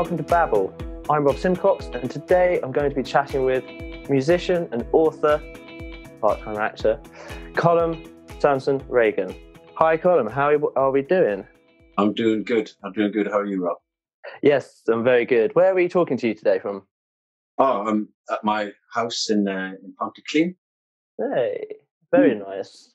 welcome to Babble. I'm Rob Simcox, and today I'm going to be chatting with musician and author, part-time actor, Colm Samson Reagan. Hi, Colum. How are we doing? I'm doing good. I'm doing good. How are you, Rob? Yes, I'm very good. Where are we talking to you today from? Oh, I'm at my house in uh, in Pontyclun. Hey, very mm. nice.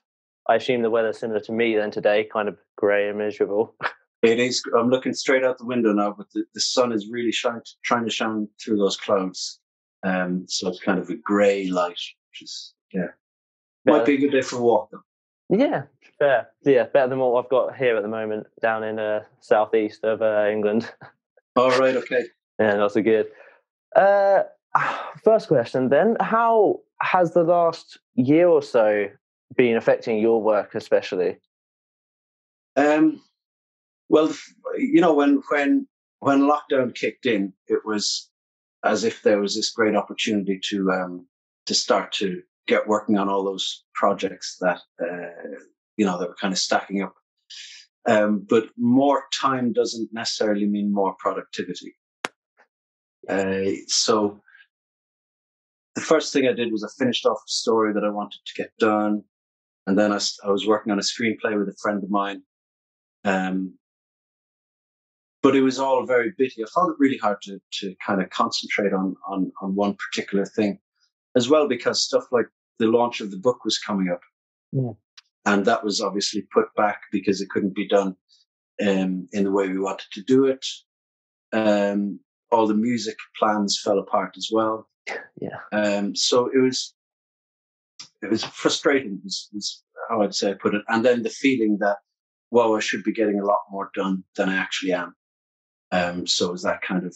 I assume the weather's similar to me then today, kind of grey and miserable. It is. I'm looking straight out the window now, but the, the sun is really shine, trying to shine through those clouds. Um, so it's kind of a grey light, which is yeah, might be a good day for a walk though. Yeah, fair. Yeah, better than what I've got here at the moment down in uh, southeast of uh, England. All right. Okay. yeah, that's a good. Uh, first question then: How has the last year or so been affecting your work, especially? Um, well, you know, when when when lockdown kicked in, it was as if there was this great opportunity to um, to start to get working on all those projects that uh, you know that were kind of stacking up. Um, but more time doesn't necessarily mean more productivity. Uh, so the first thing I did was I finished off a story that I wanted to get done, and then I, I was working on a screenplay with a friend of mine. Um, but it was all very bitty. I found it really hard to to kind of concentrate on on on one particular thing, as well because stuff like the launch of the book was coming up, yeah. and that was obviously put back because it couldn't be done um, in the way we wanted to do it. Um, all the music plans fell apart as well. Yeah. Um, so it was it was frustrating. Was, was how I'd say I put it, and then the feeling that well, I should be getting a lot more done than I actually am. Um, so it was that kind of,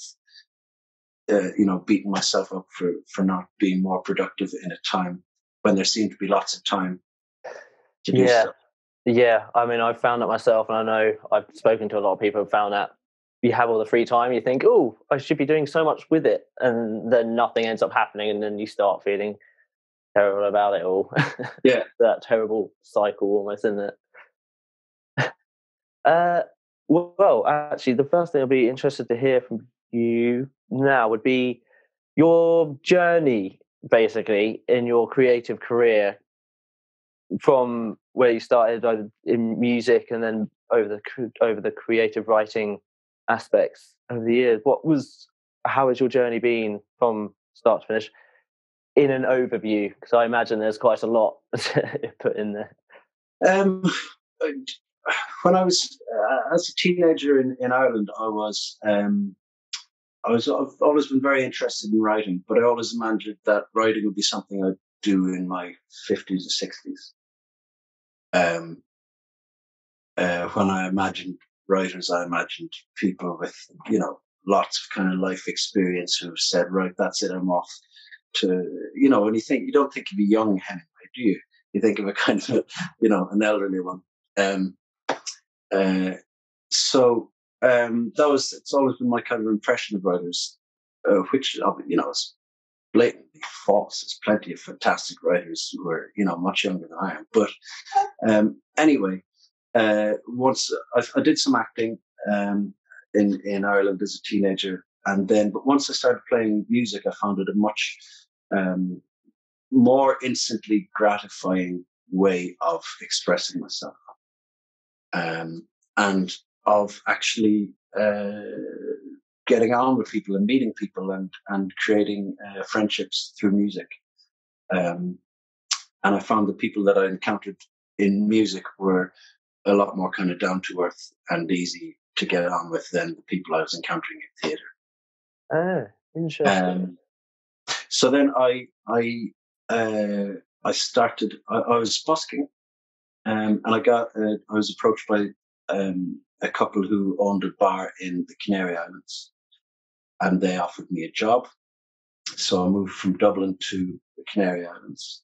uh, you know, beating myself up for, for not being more productive in a time when there seemed to be lots of time to do yeah. stuff. Yeah. I mean, I've found that myself, and I know I've spoken to a lot of people who found that you have all the free time, you think, oh, I should be doing so much with it. And then nothing ends up happening. And then you start feeling terrible about it all. Yeah. that terrible cycle almost, isn't it? uh, well, actually, the first thing I'd be interested to hear from you now would be your journey, basically, in your creative career from where you started in music and then over the over the creative writing aspects over the years. What was how has your journey been from start to finish in an overview? Because I imagine there's quite a lot put in there. Um, when I was uh, as a teenager in, in Ireland, I was um, I was I've always been very interested in writing, but I always imagined that writing would be something I'd do in my fifties or sixties. Um, uh, when I imagined writers, I imagined people with you know lots of kind of life experience who said, right, that's it, I'm off to you know. And you think you don't think of a young Hemingway, do you? You think of a kind of you know an elderly one. Um, uh, so um, that was it's always been my kind of impression of writers, uh, which you know is blatantly false. There's plenty of fantastic writers who are you know much younger than I am. But um, anyway, uh, once I, I, did some acting um, in in Ireland as a teenager, and then but once I started playing music, I found it a much um, more instantly gratifying way of expressing myself um, and of actually uh, getting on with people and meeting people and and creating uh, friendships through music. Um, and I found the people that I encountered in music were a lot more kind of down to earth and easy to get on with than the people I was encountering in theatre. Ah, interesting. Um, so then I I uh, I started. I, I was busking um, and I got, uh, I was approached by um, a couple who owned a bar in the Canary Islands, and they offered me a job. So I moved from Dublin to the Canary Islands,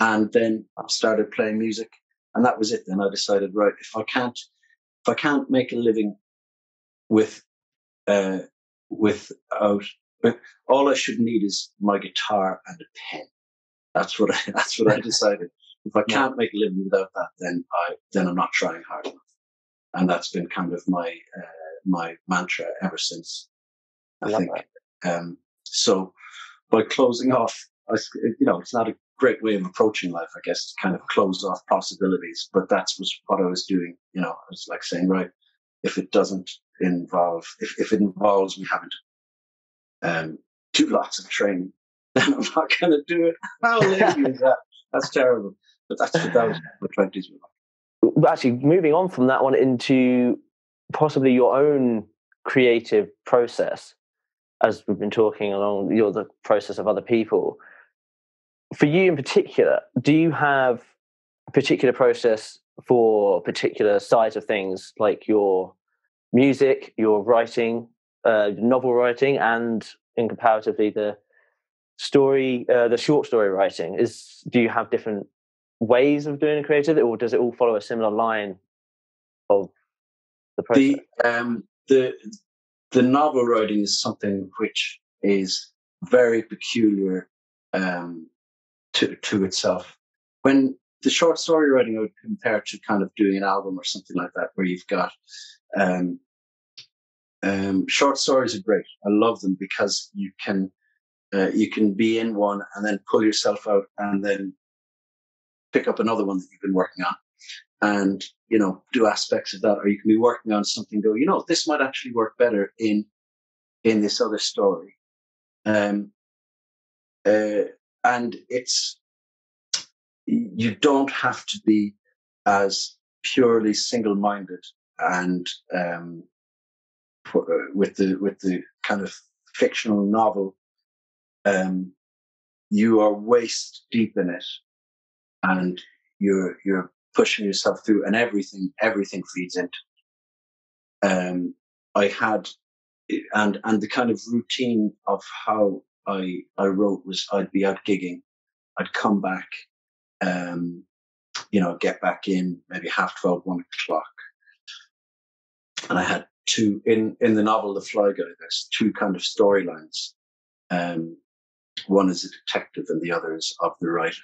and then I started playing music, and that was it. Then I decided, right, if I can't, if I can't make a living with, uh, without, all I should need is my guitar and a pen. That's what I, that's what I decided. If I can't make a living without that, then I then I'm not trying hard enough, and that's been kind of my uh, my mantra ever since. I, I think. Um, so by closing off, I, you know, it's not a great way of approaching life, I guess, to kind of close off possibilities. But that's was what I was doing. You know, I was like saying, right, if it doesn't involve, if, if it involves me having to um, do lots of training, then I'm not going to do it. How lazy is that? That's terrible. But that's what that the twenties. Actually, moving on from that one into possibly your own creative process, as we've been talking along you know, the process of other people. For you in particular, do you have a particular process for particular sides of things like your music, your writing, uh, novel writing, and in comparatively the story, uh, the short story writing? Is do you have different ways of doing a creative, or does it all follow a similar line of the process? The um, the the novel writing is something which is very peculiar um, to to itself. When the short story writing, I would compare to kind of doing an album or something like that, where you've got um, um, short stories are great. I love them because you can uh, you can be in one and then pull yourself out and then pick up another one that you've been working on and you know do aspects of that. Or you can be working on something go you know this might actually work better in in this other story. Um uh, and it's you don't have to be as purely single-minded and um, uh, with the with the kind of fictional novel, um, you are waist deep in it, and you're you're pushing yourself through, and everything everything feeds into. Um, I had, and and the kind of routine of how I I wrote was I'd be out gigging, I'd come back, um, you know, get back in maybe half 12, one o'clock. And I had two, in, in the novel, The Fly Guy, there's two kind of storylines. Um, one is a detective and the other is of the writer.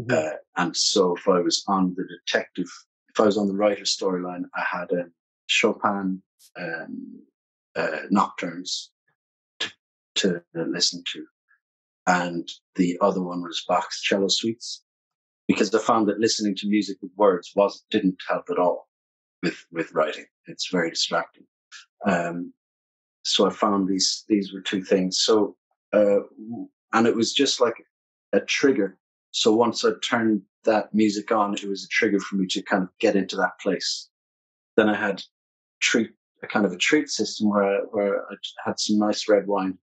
Mm-hmm. Uh, and so if I was on the detective, if I was on the writer storyline, I had a Chopin um, uh, nocturnes to, to listen to. And the other one was Bach's cello suites because I found that listening to music with words was didn't help at all with with writing. It's very distracting. Um, so I found these these were two things. So uh, and it was just like a trigger. So once I turned that music on, it was a trigger for me to kind of get into that place. Then I had treat a kind of a treat system where I, where I had some nice red wine,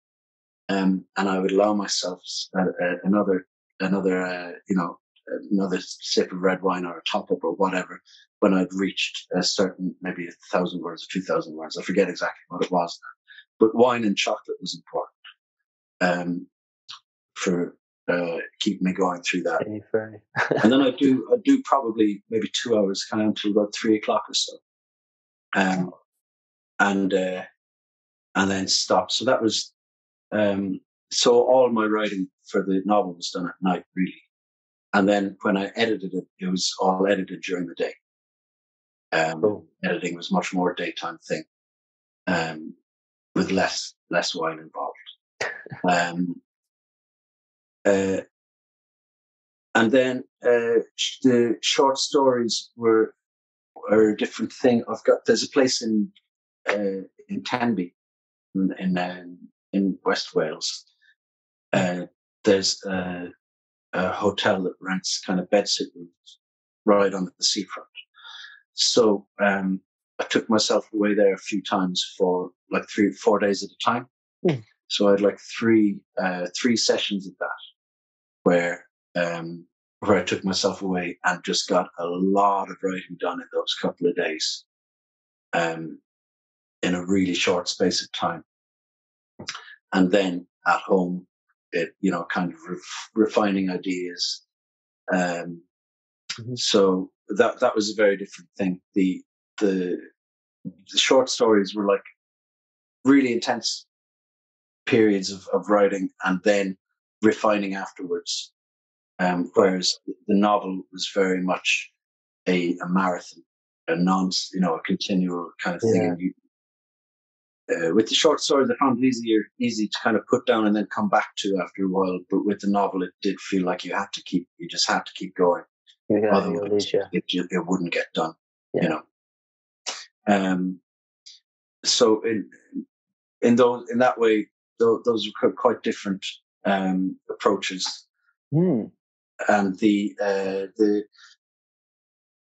um, and I would allow myself uh, uh, another another uh, you know another sip of red wine or a top up or whatever when I'd reached a certain, maybe a thousand words or two thousand words. I forget exactly what it was. But wine and chocolate was important um, for uh, keeping me going through that. and then I do, I do probably maybe two hours, kind of until about three o'clock or so, um, and uh, and then stop. So that was um, so all my writing for the novel was done at night, really. And then when I edited it, it was all edited during the day. Um, cool. Editing was much more a daytime thing, um, with less less wine involved. um, uh, and then uh, the short stories were are a different thing. I've got there's a place in uh, in Tenby in in, um, in West Wales. Uh, there's uh, a hotel that rents kind of bedsit rooms right on the seafront. So um, I took myself away there a few times for like three, four days at a time. Mm. So I had like three, uh, three sessions of that where, um, where I took myself away and just got a lot of writing done in those couple of days, um, in a really short space of time. And then at home, it, you know, kind of ref- refining ideas. Um, mm-hmm. So that that was a very different thing. The, the the short stories were like really intense periods of, of writing and then refining afterwards. Um, whereas the novel was very much a, a marathon, a non, you know, a continual kind of thing. Yeah. You, uh, with the short stories, I found it easier, easy to kind of put down and then come back to after a while. But with the novel, it did feel like you had to keep, you just had to keep going. Otherwise, it, it wouldn't get done. Yeah. You know. Um. So in in those in that way, those, those are quite different um, approaches. Mm. And the uh, the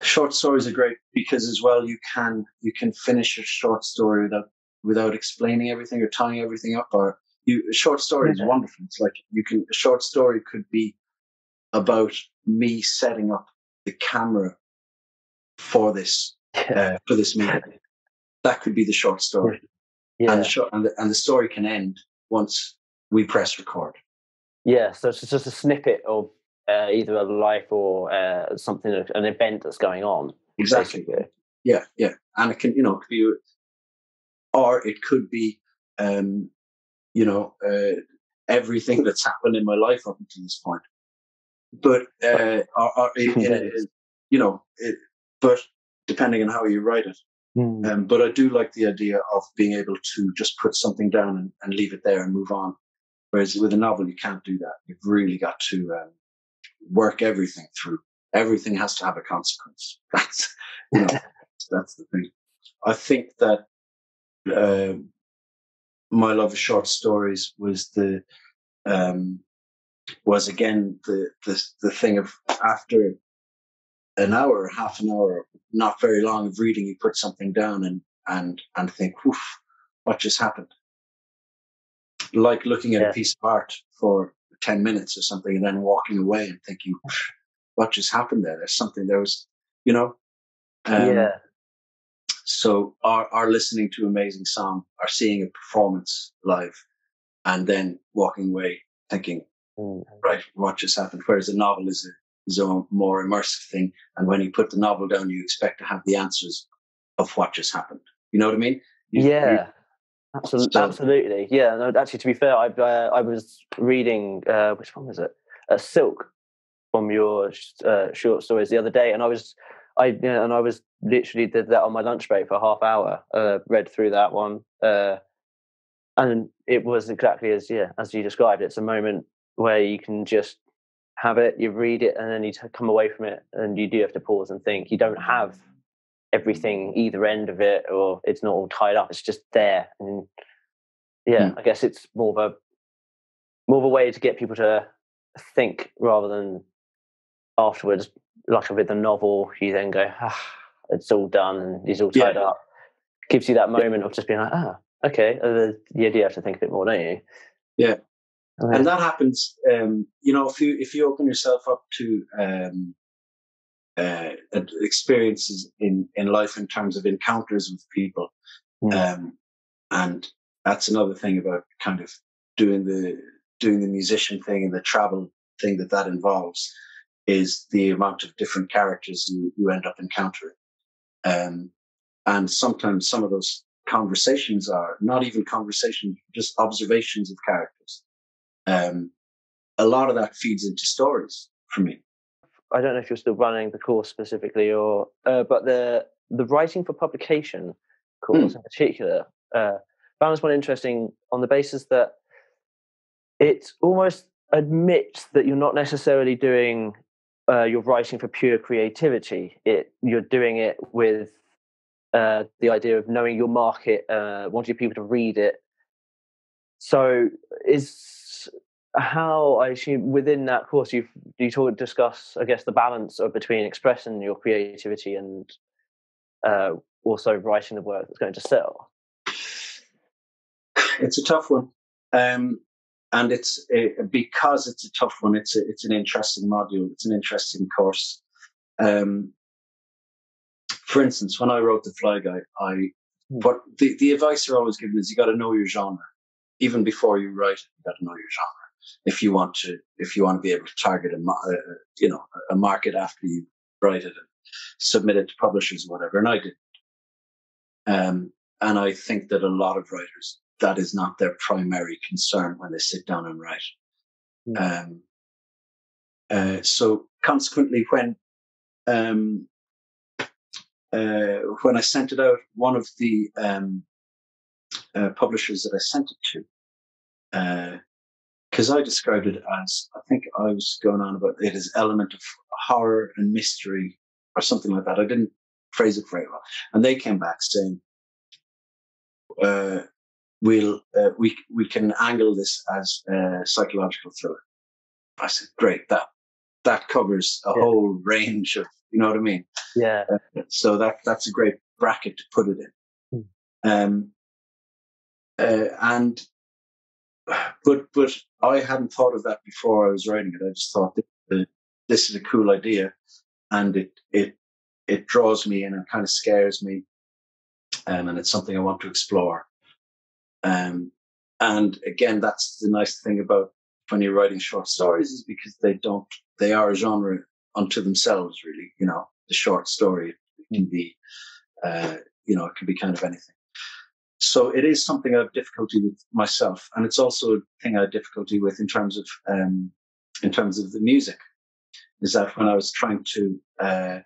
short stories are great because as well you can you can finish a short story without without explaining everything or tying everything up or you a short story is wonderful it's like you can a short story could be about me setting up the camera for this uh, for this meeting that could be the short story yeah. and the short, and the, and the story can end once we press record yeah so it's just a snippet of uh, either a life or uh, something, an event that's going on. Exactly. Basically. Yeah, yeah, and it can, you know, it could be, or it could be, um, you know, uh, everything that's happened in my life up until this point. But, uh, or, or it, it, you know, it, but depending on how you write it. Mm. Um, but I do like the idea of being able to just put something down and, and leave it there and move on. Whereas with a novel, you can't do that. You've really got to um, work everything through. Everything has to have a consequence. That's you know, that's the thing. I think that uh, my love of short stories was the um, was again the, the the thing of after an hour, half an hour, not very long of reading, you put something down and and and think, "Oof, what just happened?" Like looking at yeah. a piece of art for 10 minutes or something and then walking away and thinking, what just happened there? There's something there was, you know? Um, yeah. So are, are listening to amazing song, are seeing a performance live and then walking away thinking, mm. right, what just happened? Whereas a novel is a, is a more immersive thing. And when you put the novel down, you expect to have the answers of what just happened. You know what I mean? You, yeah. Absolutely, so, absolutely. Yeah. No, actually, to be fair, I uh, I was reading uh, which one was it? Uh, Silk from your uh, short stories the other day, and I was I you know, and I was literally did that on my lunch break for a half hour. Uh, read through that one, uh, and it was exactly as yeah as you described. It's a moment where you can just have it, you read it, and then you come away from it, and you do have to pause and think. You don't have everything either end of it or it's not all tied up it's just there. And yeah mm. i guess it's more of a more of a way to get people to think rather than afterwards like with the novel you then go ah, it's all done and it's all tied yeah. up. Gives you that moment of just being like ah okay uh, idea have to think a bit more don't you? Yeah. And that happens um, you know if you if you open yourself up to um, uh, experiences in, in life in terms of encounters with people. Mm. Um, and that's another thing about kind of doing the doing the musician thing and the travel thing that that involves is the amount of different characters you, you end up encountering. Um, and sometimes some of those conversations are not even conversations, just observations of characters. Um, a lot of that feeds into stories for me. I don't know if you're still running the course specifically, or uh, but the the writing for publication course mm. in particular uh, found this one interesting on the basis that it almost admits that you're not necessarily doing uh, your writing for pure creativity. It you're doing it with uh, the idea of knowing your market, uh, wanting people to read it. So is how I assume within that course you you talk discuss I guess the balance of between expressing your creativity and uh, also writing the work that's going to sell. It's a tough one, um, and it's because it's a tough one. It's a, it's an interesting module. It's an interesting course. Um, for instance, when I wrote the Fly Guy, I but hmm. the, the advice you're always given is you got to know your genre even before you write it. You got to know your genre if you want to if you want to be able to target a uh, you know a market after you write it and submit it to publishers or whatever and i did um, and i think that a lot of writers that is not their primary concern when they sit down and write mm. um, uh, so consequently when um, uh, when i sent it out one of the um, uh, publishers that I sent it to, because I described it as I think I was going on about it as element of horror and mystery or something like that. I didn't phrase it very well, and they came back saying, uh, "We'll uh, we we can angle this as a psychological thriller." I said, "Great, that that covers a yeah. whole range of you know what I mean." Yeah. Uh, so that that's a great bracket to put it in. Hmm. Um, uh, and but but I hadn't thought of that before I was writing it. I just thought this is a cool idea, and it it it draws me in and kind of scares me, um, and it's something I want to explore. Um, and again, that's the nice thing about when you're writing short stories is because they don't they are a genre unto themselves. Really, you know, the short story can be, uh, you know, it can be kind of anything. So it is something I have difficulty with myself, and it's also a thing I have difficulty with in terms of um, in terms of the music. Is that when I was trying to uh,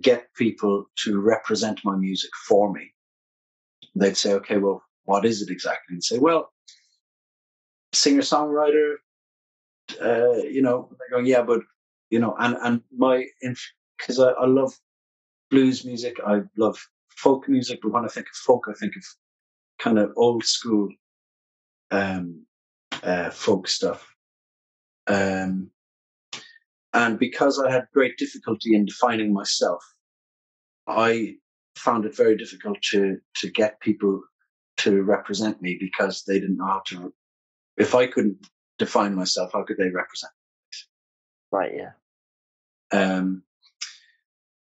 get people to represent my music for me, they'd say, "Okay, well, what is it exactly?" And say, "Well, singer songwriter." Uh, you know, they go, "Yeah, but you know," and and my because I, I love blues music, I love folk music, but when I think of folk, I think of kind of old school um, uh, folk stuff. Um, and because I had great difficulty in defining myself, I found it very difficult to to get people to represent me because they didn't know how to. If I couldn't define myself, how could they represent? Me? Right. Yeah. Um.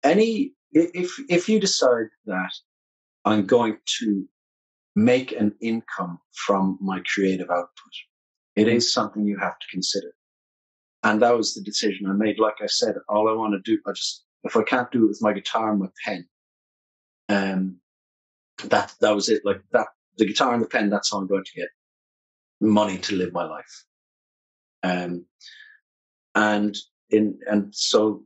Any if if you decide that I'm going to make an income from my creative output. It is something you have to consider. And that was the decision I made. Like I said, all I want to do, I just, if I can't do it with my guitar and my pen, um, that, that was it. Like that, the guitar and the pen, that's how I'm going to get money to live my life. Um, and in, and so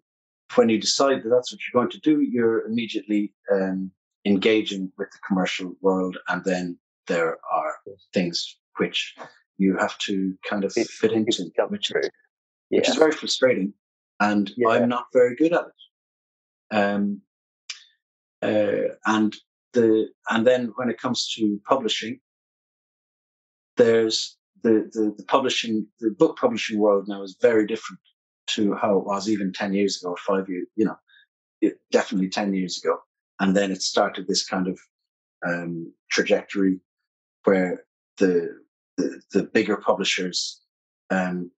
when you decide that that's what you're going to do, you're immediately, um, engaging with the commercial world. And then there are things which you have to kind of it, fit into, which, is, yeah. which is very frustrating. And yeah. I'm not very good at it. Um, uh, and the and then when it comes to publishing, there's the, the, the publishing the book publishing world now is very different to how it was even ten years ago or five years. You know, it, definitely ten years ago. And then it started this kind of um, trajectory where the, the, the bigger publishers um,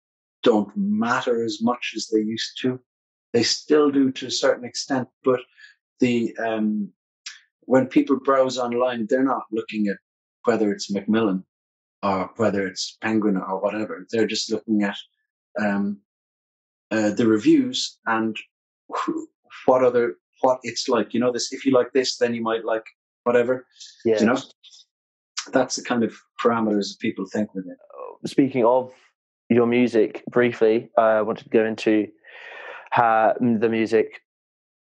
don't matter as much as they used to. They still do to a certain extent, but the um, when people browse online, they're not looking at whether it's Macmillan or whether it's Penguin or whatever. They're just looking at um, uh, the reviews and what other what it's like. You know, this if you like this, then you might like whatever. Yeah. You know, that's the kind of parameters that people think with it. Speaking of your music, briefly, I wanted to go into how the music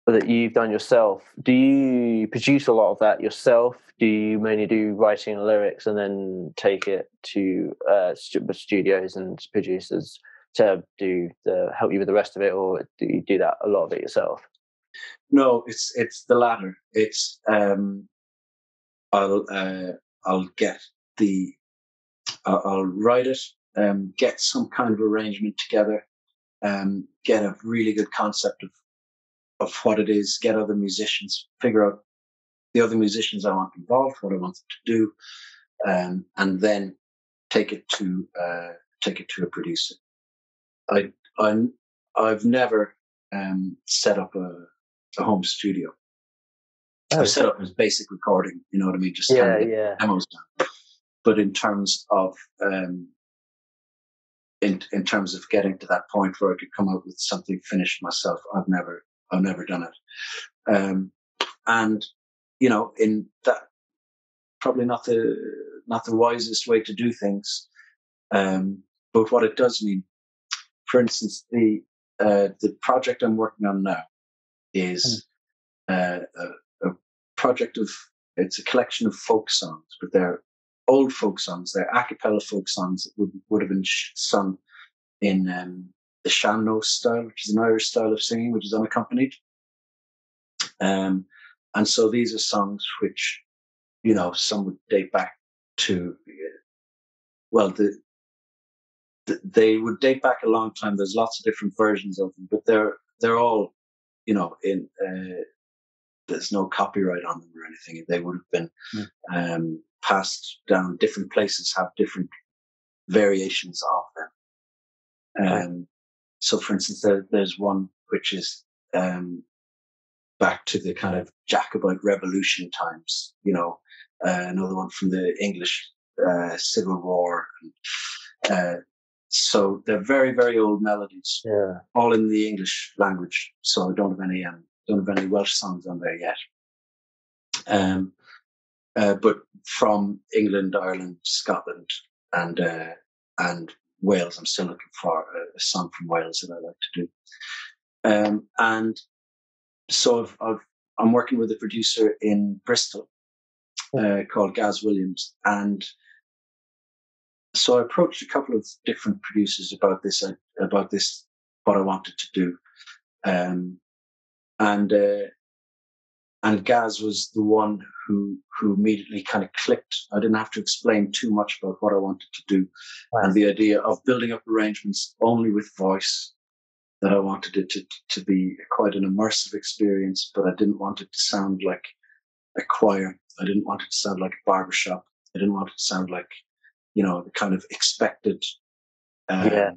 that you've done yourself. Do you produce a lot of that yourself? Do you mainly do writing and lyrics and then take it to uh, studios and producers to do the help you with the rest of it, or do you do that a lot of it yourself? No, it's it's the latter. It's um, I'll uh, I'll get the I'll, I'll write it, um, get some kind of arrangement together, um, get a really good concept of of what it is, get other musicians, figure out the other musicians I want involved, what I want them to do, um, and then take it to uh, take it to a producer. I I I've never um, set up a a home studio. Oh. I've set up as basic recording, you know what I mean? Just yeah, yeah. demos down. But in terms of um, in in terms of getting to that point where I could come up with something finished myself, I've never I've never done it. Um, and you know, in that probably not the not the wisest way to do things. Um, but what it does mean, for instance, the uh, the project I'm working on now is hmm. uh, a, a, project of it's a collection of folk songs, but they're old folk songs. They're a cappella folk songs that would, would have been sung in um, the sean-nós style, which is an Irish style of singing, which is unaccompanied. Um, and so these are songs which, you know, some would date back to, well, the, the, they would date back a long time. There's lots of different versions of them, but they're they're all, you know, in uh, there's no copyright on them or anything. They would have been mm. um, passed down. Different places have different variations of them. Um, so, for instance, there, there's one which is um, back to the kind of Jacobite Revolution times. You know, uh, another one from the English uh, Civil War. Uh, so they're very, very old melodies. Yeah. All in the English language. So I don't have any um, don't have any Welsh songs on there yet. Um, uh, but from England, Ireland, Scotland, and uh, and Wales, I'm still looking for a, a, song from Wales that I like to do. Um, and so I've, I've, I'm working with a producer in Bristol uh, called Gaz Williams, and so I approached a couple of different producers about this uh, about this what I wanted to do, um, and uh, and Gaz was the one who who immediately kind of clicked. I didn't have to explain too much about what I wanted to do, and the idea of building up arrangements only with voice. That I wanted it to to be quite an immersive experience, but I didn't want it to sound like a choir. I didn't want it to sound like a barbershop. I didn't want it to sound like you know, the kind of expected. Um, yeah.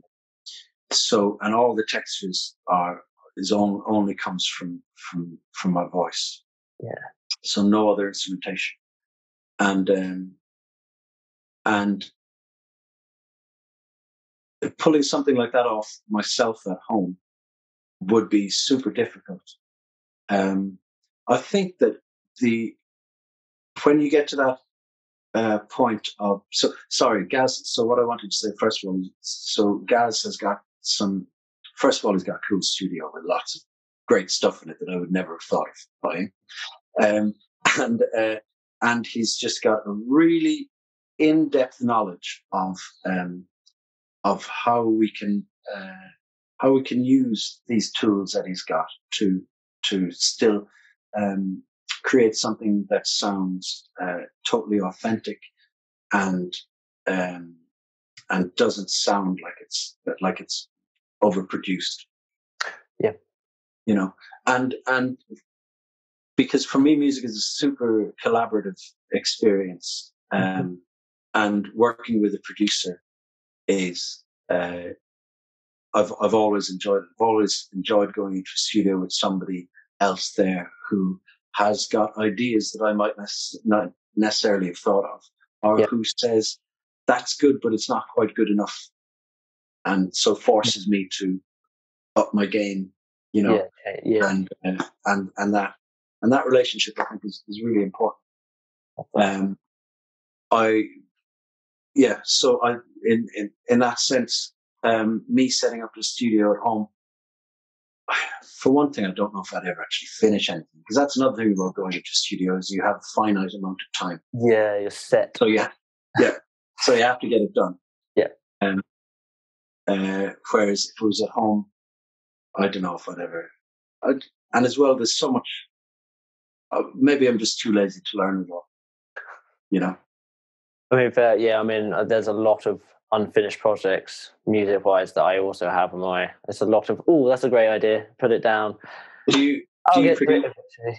So, and all the textures are is on, only comes from from from my voice. Yeah. So no other instrumentation, and um, and pulling something like that off myself at home would be super difficult. Um, I think that the when you get to that uh, point of so sorry, Gaz. So what I wanted to say first of all, so Gaz has got some. First of all, he's got a cool studio with lots of great stuff in it that I would never have thought of buying, um, and uh, and he's just got a really in-depth knowledge of um, of how we can uh, how we can use these tools that he's got to to still um, create something that sounds uh, totally authentic and um, and doesn't sound like it's like it's overproduced. Yeah, you know, and and because for me, music is a super collaborative experience, mm-hmm. um, and working with a producer is. Uh, I've I've always enjoyed. I've always enjoyed going into a studio with somebody else there who has got ideas that I might not necessarily have thought of, or yeah. who says that's good, but it's not quite good enough, and so forces me to up my game, you know, yeah, yeah. and uh, and and that and that relationship I think is, is really important. Um, I yeah, so I in in in that sense, um, me setting up a studio at home for one thing, I don't know if I'd ever actually finish anything because that's another thing about going into studios. You have a finite amount of time. Yeah, you're set. So yeah, yeah. so you have to get it done. Yeah. Um, uh, whereas if it was at home, I don't know if I'd ever. I'd, and as well, there's so much. Uh, maybe I'm just too lazy to learn it all. You know. I mean, fair, yeah. I mean, uh, there's a lot of unfinished projects music wise that I also have on my. It's a lot of oh, that's a great idea. Put it down. Do you? Do you?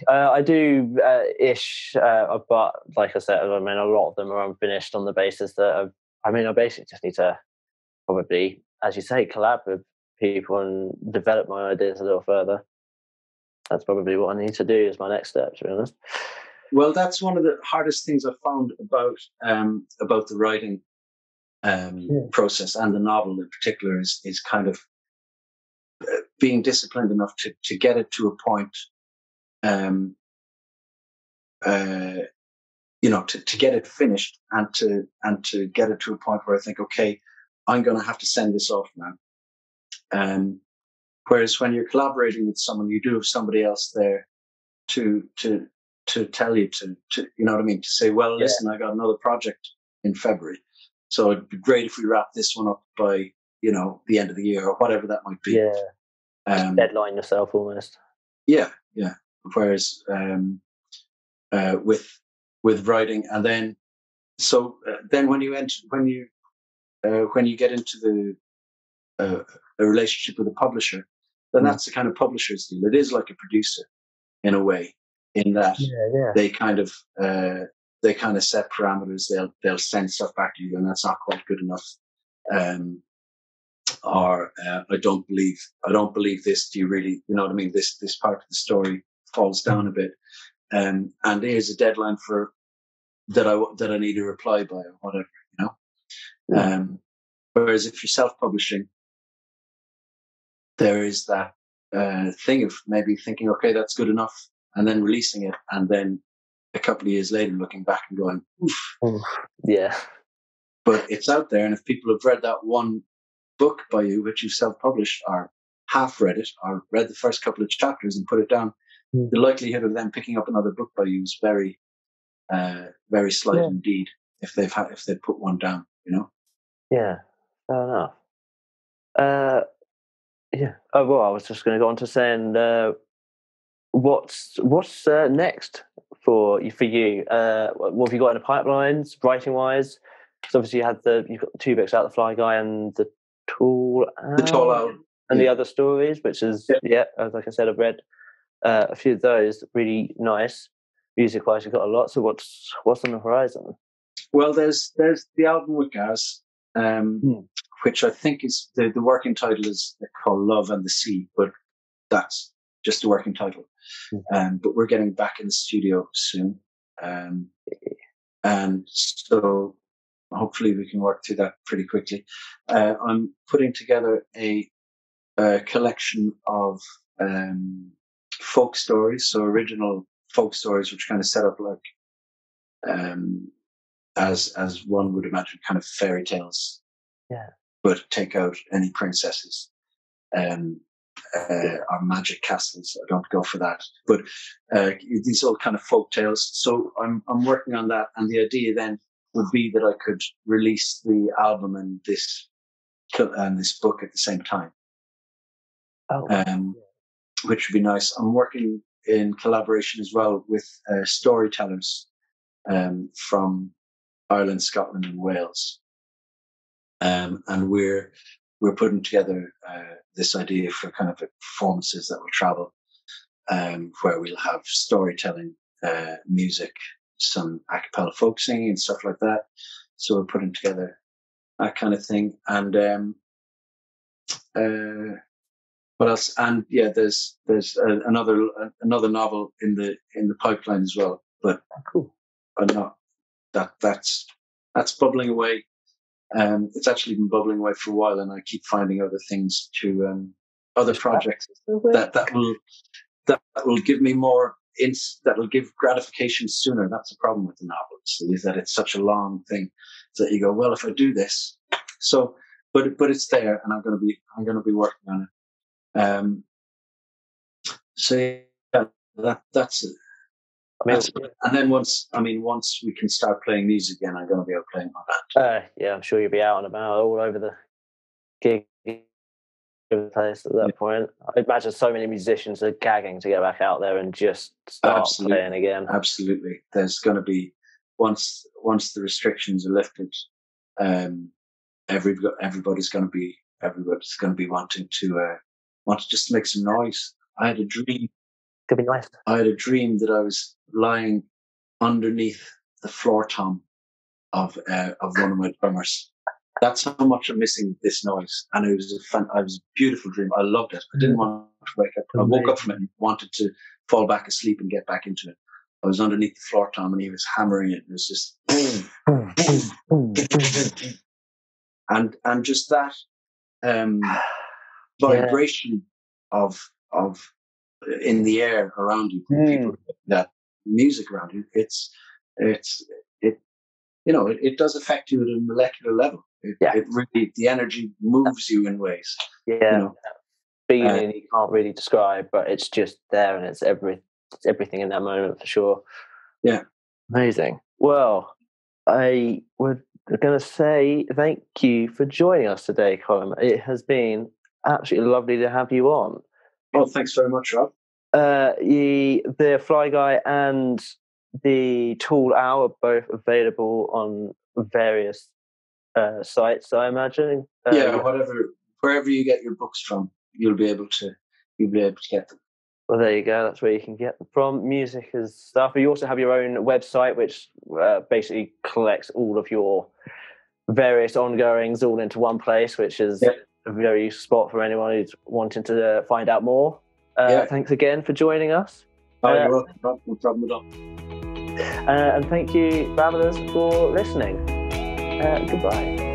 Uh, I do uh, ish, uh, but like I said, I mean, a lot of them are unfinished on the basis that I've, I mean, I basically just need to probably, as you say, collab with people and develop my ideas a little further. That's probably what I need to do as my next step, to be honest. Well, that's one of the hardest things I've found about um, about the writing um, yeah. process and the novel in particular is is kind of uh, being disciplined enough to to get it to a point um uh you know to, to get it finished and to and to get it to a point where I think okay I'm going to have to send this off now um whereas when you're collaborating with someone you do have somebody else there to to to tell you to to you know what I mean to say well listen yeah. I got another project in February. So it'd be great if we wrap this one up by you know the end of the year or whatever that might be. Yeah. Um, Deadline yourself almost. yeah, yeah. Whereas um, uh, with with writing, and then so uh, then when you enter when you uh, when you get into the uh, a relationship with a publisher, then Mm. that's the kind of publisher's deal. It is like a producer in a way, in that Yeah, yeah. they kind of uh, they kind of set parameters. They'll they'll send stuff back to you, and that's not quite good enough. Um, or uh, I don't believe I don't believe this. Do you really? You know what I mean? This this part of the story falls down a bit, um, and here's a deadline for that I that I need a reply by or whatever. You know. Um, whereas if you're self-publishing, there is that uh, thing of maybe thinking, okay, that's good enough, and then releasing it, and then a couple of years later looking back and going, Oof. Yeah. but it's out there, and if people have read that one book by you, which you've self-published, or half read it, or read the first couple of chapters and put it down, Mm. the likelihood of them picking up another book by you is very, uh, very slight Yeah. indeed. If they've had, if they put one down, you know. Yeah. Fair enough. Uh, yeah. Oh well, I was just going to go on to saying, uh, what's what's uh, next for you for you? Uh, what have you got in the pipelines, writing wise? So obviously you had the you've got the two books out, the Fly Guy and the Tall The tall Owl, owl. and the other stories, which is Yeah. yeah, as like I said, I've read uh, a few of those. Really nice music wise. You've got a lot. So what's what's on the horizon? Well, there's there's the album with Gaz, um, Hmm. which I think is the, the working title is called Love and the Sea, but that's just a working title. Hmm. Um, but we're getting back in the studio soon, um, and so hopefully we can work through that pretty quickly. Uh, I'm putting together a, a collection of um, folk stories, so original folk stories, which kind of set up like um, as as one would imagine, kind of fairy tales. Yeah. But take out any princesses, um, uh, or magic castles. I don't go for that. But uh, these all kind of folk tales. So I'm I'm working on that, and the idea then would be that I could release the album and this and this book at the same time Oh, um, which would be nice. I'm working in collaboration as well with uh, storytellers um, from Ireland, Scotland, and Wales, um, and we're we're putting together uh, this idea for kind of performances that will travel, um, where we'll have storytelling, uh, music, some a cappella folk singing, and stuff like that. So we're putting together that kind of thing, and um, uh, what else? And yeah, there's there's another another novel in the in the pipeline as well. But cool. I'm not that that's that's bubbling away. Um, it's actually been bubbling away for a while, and I keep finding other things to um, other projects that that will that will give me more ins that will give gratification sooner. That's the problem with the novels is that it's such a long thing that you go, well, if I do this, so but but it's there, and I'm going to be I'm going to be working on it. Um, so yeah, that that's it. I mean, and then once I mean once we can start playing music again, I'm going to be out playing my band. Uh, yeah, I'm sure you'll be out and about all over the gig place at that Yeah. point. I imagine so many musicians are gagging to get back out there and just start Absolutely. playing again. Absolutely, there's going to be once once the restrictions are lifted, um, every everybody's going to be everybody's going to be wanting to uh, want to just make some noise. I had a dream. Could be nice. I had a dream that I was lying underneath the floor tom of uh, of one of my drummers. That's how much I'm missing this noise, and it was a fun, it was a beautiful dream. I loved it. I didn't want to wake up. I woke up from it and wanted to fall back asleep and get back into it. I was underneath the floor tom, and he was hammering it. and It was just boom, boom, and and just that um, vibration of of in the air around you, Mm. people that music around you. It's it's it you know it, it does affect you at a molecular level. It, Yeah. it really the energy moves you in ways. Yeah, You know, feeling you can't really describe, but it's just there and it's every it's everything in that moment for sure. Yeah. amazing. Well, I would going to say thank you for joining us today, Colin. It has been absolutely lovely to have you on. Well, thanks very much, Rob. Uh, the, the Fly Guy and the Tall Owl are both available on various uh, sites, I imagine. Uh, yeah, whatever, wherever you get your books from, you'll be able to you'll be able to get them. Well, there you go. That's where you can get them from. Music and stuff. You also have your own website, which uh, basically collects all of your various ongoings all into one place, which is Yeah. A very useful spot for anyone who's wanting to uh, find out more. Uh, Yeah. Thanks again for joining us. Oh, Uh, you're welcome, No problem at all. Uh, and thank you, Babblers, for listening. Uh, goodbye.